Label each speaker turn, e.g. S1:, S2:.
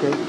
S1: Okay.